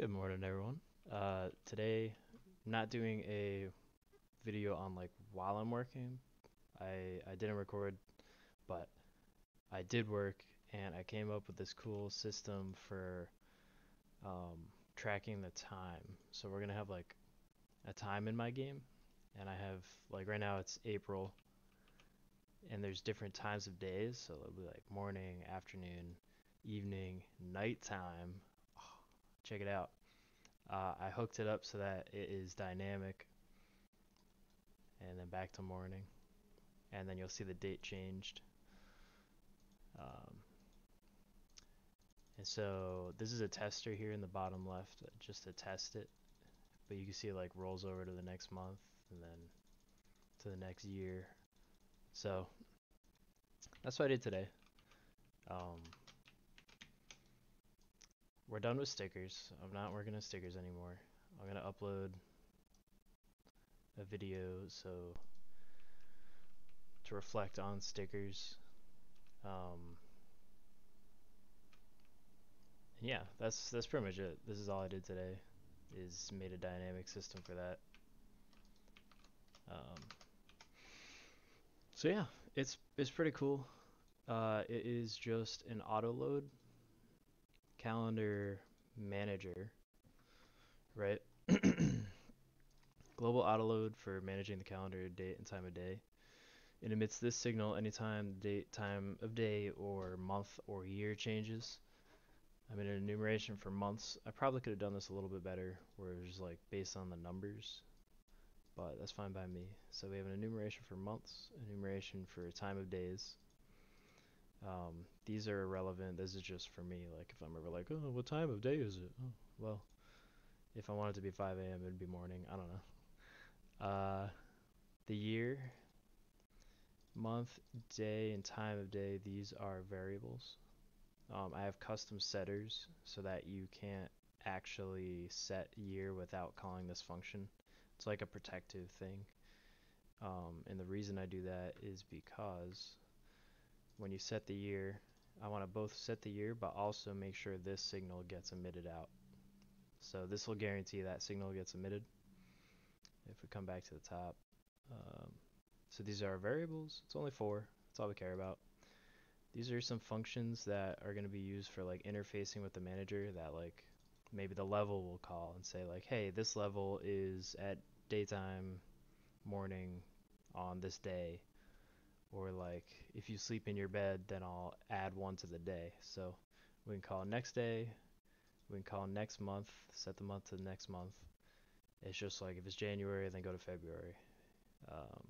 Good morning, everyone. Uh, today, not doing a video on like while I'm working. I I didn't record, but I did work, and I came up with this cool system for um, tracking the time. So we're gonna have like a time in my game, and I have like right now it's April, and there's different times of days. So it'll be like morning, afternoon, evening, nighttime. Check it out. Uh, I hooked it up so that it is dynamic. And then back to morning. And then you'll see the date changed. Um, and so this is a tester here in the bottom left uh, just to test it. But you can see it like rolls over to the next month and then to the next year. So that's what I did today. Um, we're done with stickers. I'm not working on stickers anymore. I'm gonna upload a video so to reflect on stickers. Um, yeah, that's that's pretty much it. This is all I did today. Is made a dynamic system for that. Um, so yeah, it's it's pretty cool. Uh, it is just an auto load calendar manager, right? Global autoload for managing the calendar date and time of day. It emits this signal anytime date, time of day, or month or year changes. I'm in an enumeration for months. I probably could have done this a little bit better, where it's like based on the numbers, but that's fine by me. So we have an enumeration for months, enumeration for time of days, um, these are irrelevant. This is just for me. Like if I'm ever like, oh, what time of day is it? Oh, well, if I want it to be 5 a.m., it'd be morning. I don't know. Uh, the year, month, day, and time of day. These are variables. Um, I have custom setters so that you can't actually set year without calling this function. It's like a protective thing. Um, and the reason I do that is because when you set the year, I want to both set the year but also make sure this signal gets emitted out. So this will guarantee that signal gets emitted. If we come back to the top, um, so these are our variables. It's only four. That's all we care about. These are some functions that are going to be used for like interfacing with the manager that like maybe the level will call and say like, hey, this level is at daytime, morning, on this day or like if you sleep in your bed then I'll add one to the day. So we can call next day we can call next month set the month to the next month. It's just like if it's January then go to February. Um,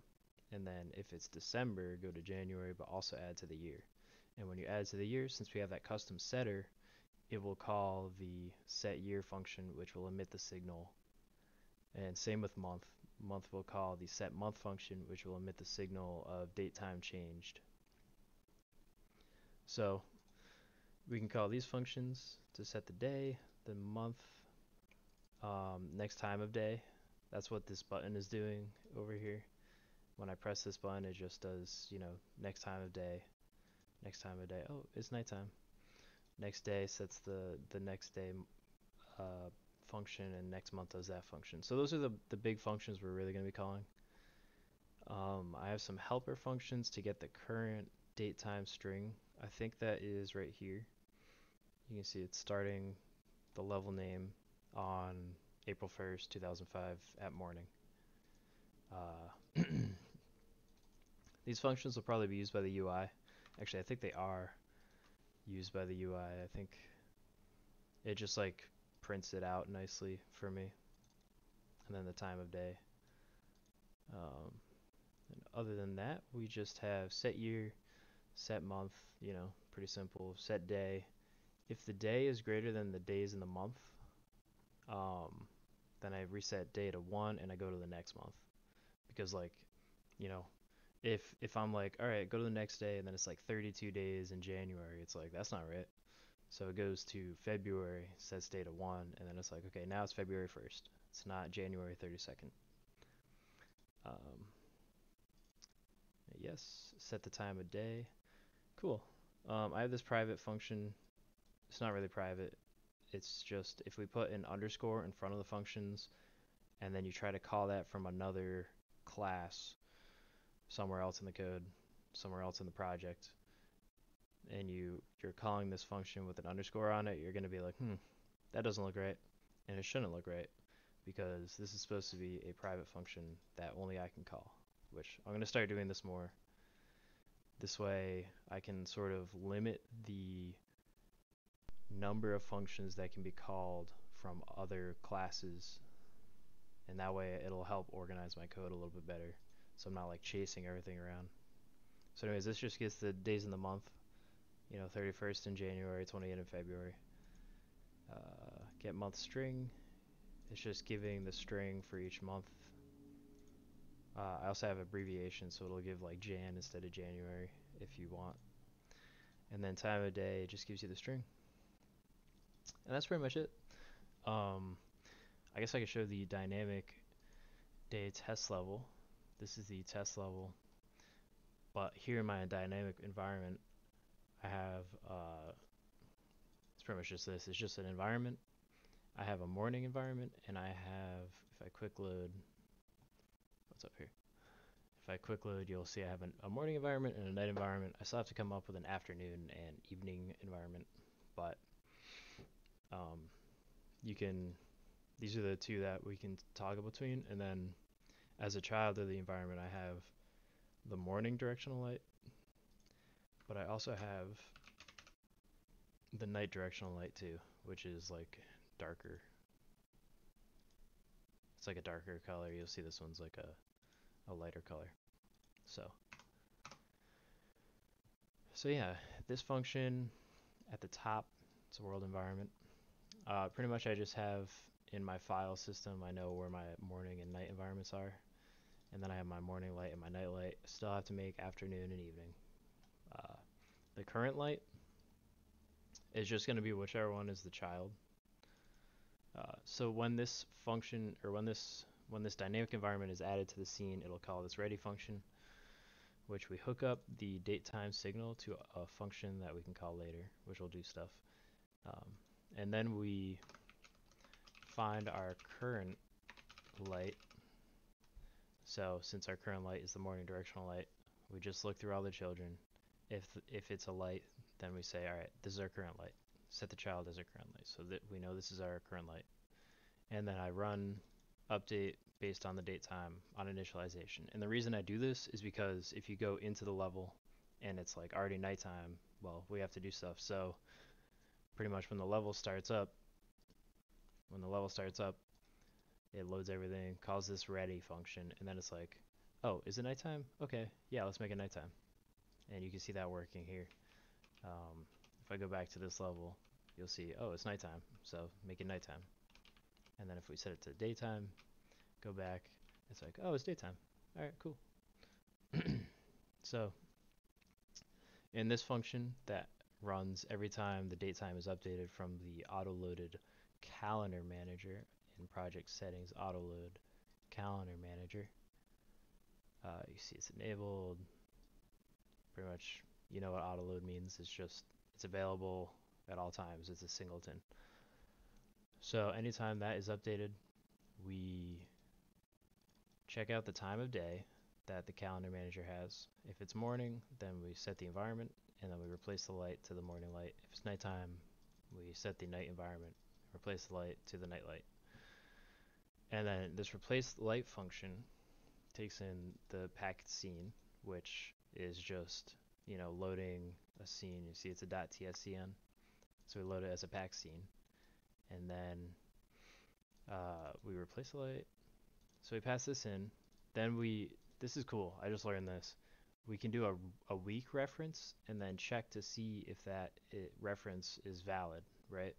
and then if it's December go to January but also add to the year. And when you add to the year since we have that custom setter it will call the set year function which will emit the signal. And same with month month will call the set month function, which will emit the signal of date time changed. So we can call these functions to set the day, the month, um, next time of day. That's what this button is doing over here. When I press this button, it just does, you know, next time of day, next time of day. Oh, it's nighttime. Next day sets the the next day uh, function and next month does that function. So those are the, the big functions we're really going to be calling. Um, I have some helper functions to get the current date time string. I think that is right here. You can see it's starting the level name on April 1st, 2005 at morning. Uh, these functions will probably be used by the UI. Actually, I think they are used by the UI. I think it just like prints it out nicely for me. And then the time of day. Um, and other than that, we just have set year, set month, you know, pretty simple. Set day. If the day is greater than the days in the month, um, then I reset day to one and I go to the next month. Because like, you know, if if I'm like, all right, go to the next day, and then it's like 32 days in January, it's like that's not right. So it goes to February, sets date of 1, and then it's like, okay, now it's February 1st. It's not January 32nd. Um, yes, set the time of day. Cool. Um, I have this private function. It's not really private. it's just if we put an underscore in front of the functions and then you try to call that from another class somewhere else in the code, somewhere else in the project, and you you're calling this function with an underscore on it, you're going to be like, hmm, that doesn't look right, and it shouldn't look right because this is supposed to be a private function that only I can call, which I'm going to start doing this more. This way I can sort of limit the number of functions that can be called from other classes and that way it'll help organize my code a little bit better so I'm not like chasing everything around. So anyways, this just gets the days in the month, you know, 31st in January, 28th in February. Uh, get month string, it's just giving the string for each month. Uh, I also have abbreviation, so it'll give like Jan instead of January if you want. And then time of day just gives you the string. And that's pretty much it. Um, I guess I could show the dynamic day test level. This is the test level. But here in my dynamic environment, I have, uh, it's pretty much just this. It's just an environment. I have a morning environment, and I have, if I quick load, what's up here? If I quick load, you'll see I have an, a morning environment and a night environment. I still have to come up with an afternoon and evening environment, but um, you can, these are the two that we can toggle between, and then as a child of the environment, I have the morning directional light, but I also have the night directional light too, which is like darker. It's like a darker color. You'll see this one's like a, a lighter color. So, so yeah, this function at the top, it's a world environment. Uh, pretty much I just have in my file system, I know where my morning and night environments are and then I have my morning light and my night light. Still have to make afternoon and evening. Current light is just going to be whichever one is the child. Uh, so when this function or when this when this dynamic environment is added to the scene, it'll call this ready function, which we hook up the date time signal to a function that we can call later, which will do stuff. Um, and then we find our current light so since our current light is the morning directional light, we just look through all the children. If if it's a light, then we say, all right, this is our current light. Set the child as our current light so that we know this is our current light. And then I run update based on the date time on initialization. And the reason I do this is because if you go into the level and it's like already nighttime, well, we have to do stuff. So pretty much when the level starts up, when the level starts up, it loads everything, calls this ready function, and then it's like, oh, is it nighttime? Okay, yeah, let's make it nighttime. And you can see that working here. Um, if I go back to this level, you'll see, oh, it's nighttime, so make it nighttime. And then if we set it to daytime, go back, it's like, oh, it's daytime. All right, cool. so in this function that runs every time the date time is updated from the auto-loaded calendar manager in project settings, auto load, calendar manager. Uh, you see it's enabled. Pretty much, you know what auto load means. It's just, it's available at all times. It's a singleton. So anytime that is updated, we check out the time of day that the calendar manager has. If it's morning, then we set the environment and then we replace the light to the morning light. If it's nighttime, we set the night environment, replace the light to the night light. And then this replace light function takes in the packed scene, which is just, you know, loading a scene. You see it's a .tscn. So we load it as a pack scene. And then uh, we replace the light. So we pass this in. Then we, this is cool. I just learned this. We can do a, a weak reference and then check to see if that it, reference is valid, right?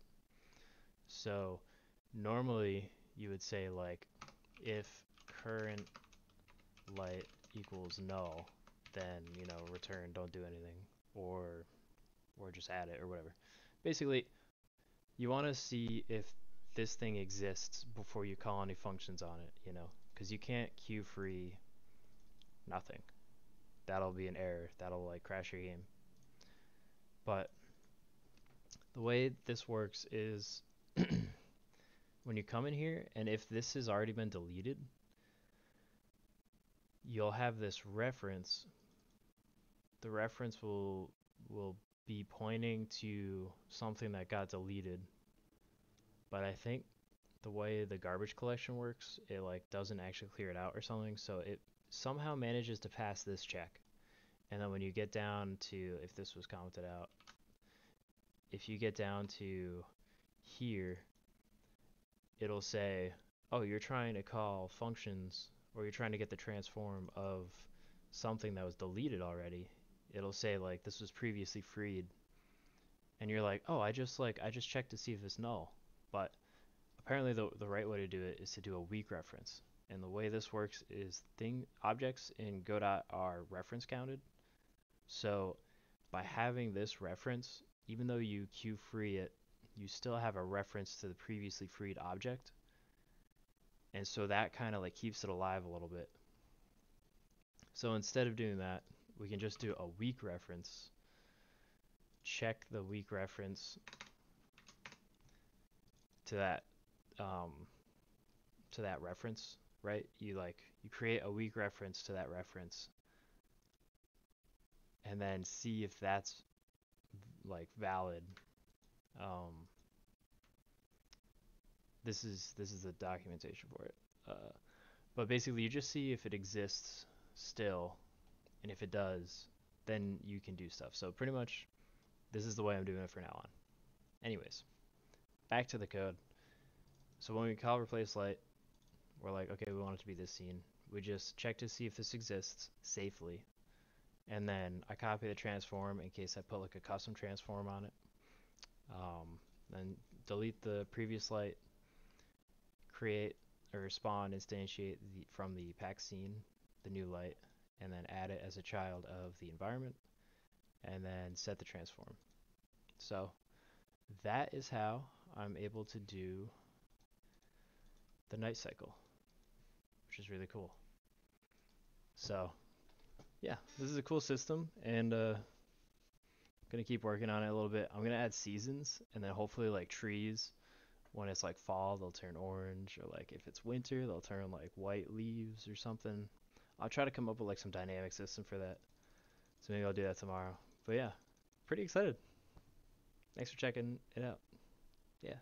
So normally you would say like if current light equals null, then you know return don't do anything or or just add it or whatever. Basically, you want to see if this thing exists before you call any functions on it, you know, because you can't queue free nothing. That'll be an error. That'll like crash your game. But the way this works is when you come in here, and if this has already been deleted, you'll have this reference. The reference will will be pointing to something that got deleted. But I think the way the garbage collection works, it like doesn't actually clear it out or something, so it somehow manages to pass this check. And then when you get down to if this was commented out, if you get down to here, it'll say, "Oh, you're trying to call functions or you're trying to get the transform of something that was deleted already." It'll say like this was previously freed. And you're like, "Oh, I just like I just checked to see if it's null." But apparently the, the right way to do it is to do a weak reference. And the way this works is thing objects in Godot are reference counted. So by having this reference, even though you queue free it, you still have a reference to the previously freed object. And so that kind of like keeps it alive a little bit. So instead of doing that, we can just do a weak reference. Check the weak reference to that um, to that reference, right? You like you create a weak reference to that reference, and then see if that's like valid. Um, this is this is the documentation for it. Uh, but basically, you just see if it exists still, and if it does, then you can do stuff. So pretty much, this is the way I'm doing it for now on. Anyways, back to the code. So when we call replace light, we're like, okay, we want it to be this scene. We just check to see if this exists safely. And then I copy the transform in case I put like a custom transform on it. Um, then delete the previous light, create or spawn, instantiate the, from the pack scene the new light, and then add it as a child of the environment, and then set the transform. So that is how I'm able to do the night cycle, which is really cool. So, yeah, this is a cool system, and uh, gonna keep working on it a little bit. I'm gonna add seasons, and then hopefully like trees. When it's like fall, they'll turn orange, or like if it's winter, they'll turn like white leaves or something. I'll try to come up with like some dynamic system for that. So maybe I'll do that tomorrow. But yeah, pretty excited. Thanks for checking it out. Yeah.